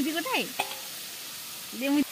মুজি কোথায়? দে মুজি